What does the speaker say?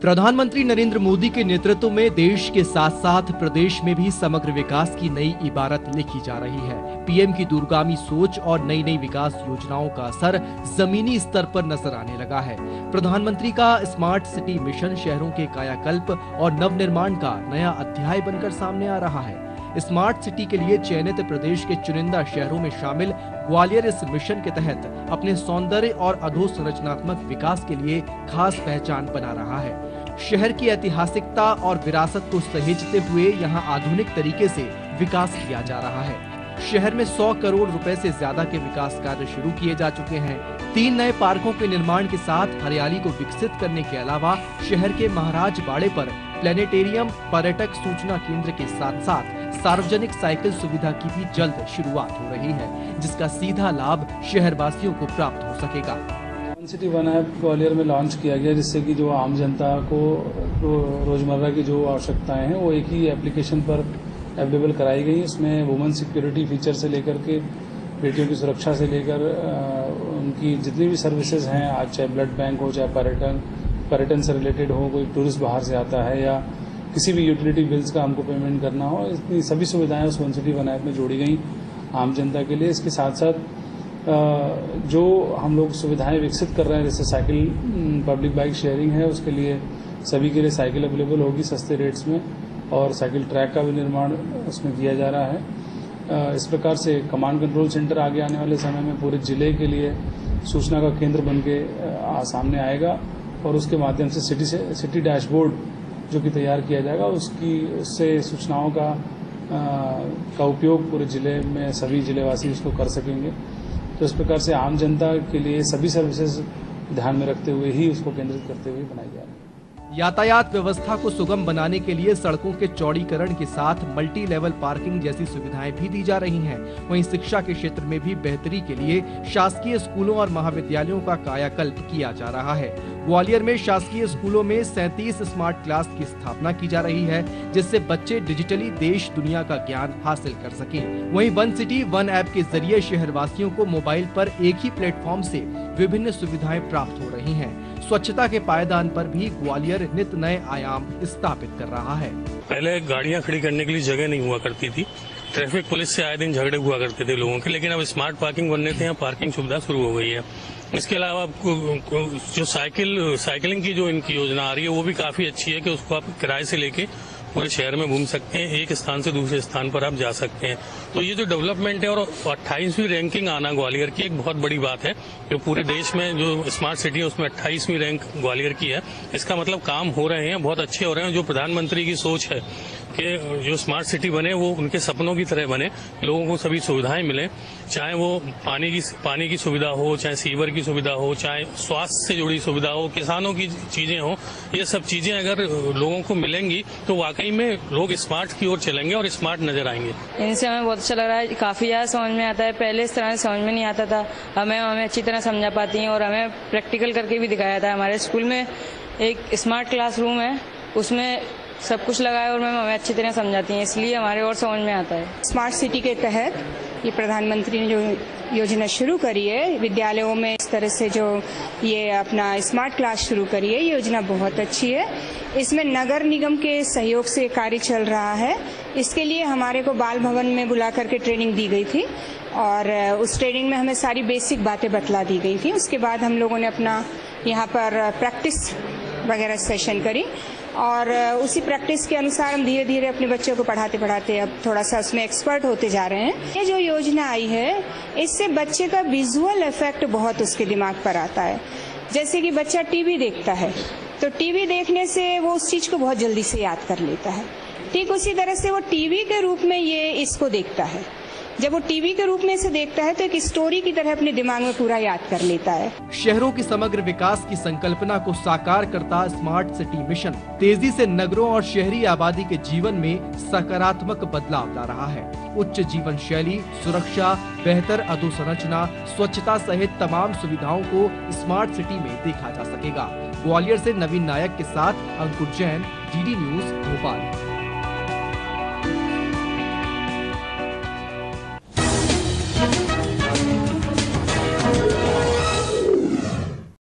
प्रधानमंत्री नरेंद्र मोदी के नेतृत्व में देश के साथ साथ प्रदेश में भी समग्र विकास की नई इबारत लिखी जा रही है। पीएम की दूरगामी सोच और नई नई विकास योजनाओं का असर जमीनी स्तर पर नज़र आने लगा है। प्रधानमंत्री का स्मार्ट सिटी मिशन शहरों के कायाकल्प और नवनिर्माण का नया अध्याय बनकर सामने आ रहा है। स्मार्ट सिटी के लिए चयनित प्रदेश के चुनिंदा शहरों में शामिल ग्वालियर इस मिशन के तहत अपने सौंदर्य और अधोसंरचनात्मक विकास के लिए खास पहचान बना रहा है। शहर की ऐतिहासिकता और विरासत को सहेजते हुए यहाँ आधुनिक तरीके से विकास किया जा रहा है। शहर में 100 करोड़ रुपए से ज़्यादा के विकास कार्य शुरू किए जा चुके हैं। तीन नए पार्कों के निर्माण के साथ हरियाली को विकसित करने के अलावा शहर के महाराज बाड़े पर प्लेनेटेरियम पर्यटक सूचना केंद्र के साथ साथ सार्वजनिक साइकिल सुविधा की भी जल्द शुरुआत हो रही है, जिसका सीधा लाभ शहर वासियों को प्राप्त हो सकेगा। One city one app Gwalior में लॉन्च किया गया, जिससे कि जो आम जनता को रोज़मर्रा की जो आवश्यकताएँ हैं, वो एक ही एप्लीकेशन पर अवेलेबल कराई गई इसमें वुमेन सिक्योरिटी फीचर से लेकर के, बेटियों की सुरक्षा से लेकर उनकी जितनी भी सर्विसेज़ हैं, आज चाहे ब्लड बैंक हो, चाहे पर्यटन पर्यटन से रिलेटेड हो, कोई टूरिस्ट बाहर से आता है, या किसी भी यूटिलिटी बिल्स का हमको पेमेंट करना हो, इतनी सभी सुविधाएँ उस वन सिटी वन ऐप में जोड़ी गई आम जनता के लिए। इसके साथ साथ जो हम लोग सुविधाएँ विकसित कर रहे हैं जैसे साइकिल पब्लिक बाइक शेयरिंग है उसके लिए सभी के लिए साइकिल अवेलेबल होगी सस्ते रेट्स में और साइकिल ट्रैक का भी निर्माण उसमें किया जा रहा है। इस प्रकार से कमांड कंट्रोल सेंटर आगे आने वाले समय में पूरे ज़िले के लिए सूचना का केंद्र बन के सामने आएगा और उसके माध्यम से सिटी से सिटी डैशबोर्ड जो कि तैयार किया जाएगा उसकी उससे सूचनाओं का आ, का उपयोग पूरे ज़िले में सभी जिलेवासी उसको कर सकेंगे। तो इस प्रकार से आम जनता के लिए सभी सर्विसेज़ ध्यान में रखते हुए ही उसको केंद्रित करते हुए बनाई जा रही है। यातायात व्यवस्था को सुगम बनाने के लिए सड़कों के चौड़ीकरण के साथ मल्टी लेवल पार्किंग जैसी सुविधाएँ भी दी जा रही हैं। वहीं शिक्षा के क्षेत्र में भी बेहतरी के लिए शासकीय स्कूलों और महाविद्यालयों का कायाकल्प किया जा रहा है ग्वालियर में शासकीय स्कूलों में सैतीस स्मार्ट क्लास की स्थापना की जा रही है, जिससे बच्चे डिजिटली देश दुनिया का ज्ञान हासिल कर सके वही वन सिटी, वन ऐप के ज़रिए शहर को मोबाइल आरोप एक ही प्लेटफॉर्म ऐसी विभिन्न सुविधाएँ प्राप्त हो रही हैं। स्वच्छता के पायदान पर भी ग्वालियर नित नए आयाम स्थापित कर रहा है। पहले गाड़ियाँ खड़ी करने के लिए जगह नहीं हुआ करती थी। ट्रैफ़िक पुलिस से आए दिन झगड़े हुआ करते थे लोगों के, लेकिन अब स्मार्ट पार्किंग बनने थे यहाँ पार्किंग सुविधा शुरू हो गई है। इसके अलावा आपको जो साइकिल, साइकिलिंग की जो इनकी योजना आ रही है, वो भी काफ़ी अच्छी है कि उसको आप किराए से लेके पूरे शहर में घूम सकते हैं, एक स्थान से दूसरे स्थान पर आप जा सकते हैं। तो ये जो डेवलपमेंट है और अट्ठाईसवीं रैंकिंग आना ग्वालियर की एक बहुत बड़ी बात है, जो पूरे देश में जो स्मार्ट सिटी है, उसमें अट्ठाईसवीं रैंक ग्वालियर की है। इसका मतलब काम हो रहे हैं, बहुत अच्छे हो रहे हैं, जो प्रधानमंत्री की सोच है कि जो स्मार्ट सिटी बने, वो उनके सपनों की तरह बने, लोगों को सभी सुविधाएँ मिले, चाहे वो पानी की पानी की सुविधा हो, चाहे सीवर की सुविधा हो, चाहे स्वास्थ्य से जुड़ी सुविधा हो, किसानों की चीज़ें हो, ये सब चीज़ें अगर लोगों को मिलेंगी तो वाकई में लोग स्मार्ट की ओर चलेंगे और स्मार्ट नज़र आएँगे। इनसे हमें बहुत अच्छा लग रहा है, काफ़ी ज़्यादा समझ में आता है, पहले इस तरह समझ में नहीं आता था, हमें हमें अच्छी तरह समझा पाती हैं और हमें प्रैक्टिकल करके भी दिखाया था। हमारे स्कूल में एक स्मार्ट क्लासरूम है, उसमें सब कुछ लगा है और मैम हमें अच्छी तरह समझाती हैं, इसलिए हमारे और समझ में आता है। स्मार्ट सिटी के तहत ये प्रधानमंत्री ने जो योजना शुरू करी है, विद्यालयों में इस तरह से जो ये अपना स्मार्ट क्लास शुरू करी है, ये योजना बहुत अच्छी है। इसमें नगर निगम के सहयोग से कार्य चल रहा है। इसके लिए हमारे को बाल भवन में बुला करके ट्रेनिंग दी गई थी और उस ट्रेनिंग में हमें सारी बेसिक बातें बतला दी गई थी। उसके बाद हम लोगों ने अपना यहाँ पर प्रैक्टिस वगैरह सेशन करी। और उसी प्रैक्टिस के अनुसार हम धीरे धीरे अपने बच्चों को पढ़ाते पढ़ाते अब थोड़ा सा उसमें एक्सपर्ट होते जा रहे हैं। ये जो योजना आई है, इससे बच्चे का विजुअल इफ़ेक्ट बहुत उसके दिमाग पर आता है। जैसे कि बच्चा टीवी देखता है तो टीवी देखने से वो उस चीज़ को बहुत जल्दी से याद कर लेता है। ठीक उसी तरह से वो टीवी के रूप में ये इसको देखता है। जब वो टीवी के रूप में इसे देखता है तो एक स्टोरी की तरह अपने दिमाग में पूरा याद कर लेता है। शहरों की समग्र विकास की संकल्पना को साकार करता स्मार्ट सिटी मिशन। तेज़ी से नगरों और शहरी आबादी के जीवन में सकारात्मक बदलाव ला रहा है। उच्च जीवन शैली, सुरक्षा, बेहतर अधोसंरचना, स्वच्छता सहित तमाम सुविधाओं को स्मार्ट सिटी में देखा जा सकेगा। ग्वालियर से नवीन नायक के साथ अंकुर जैन डी न्यूज़, भोपाल।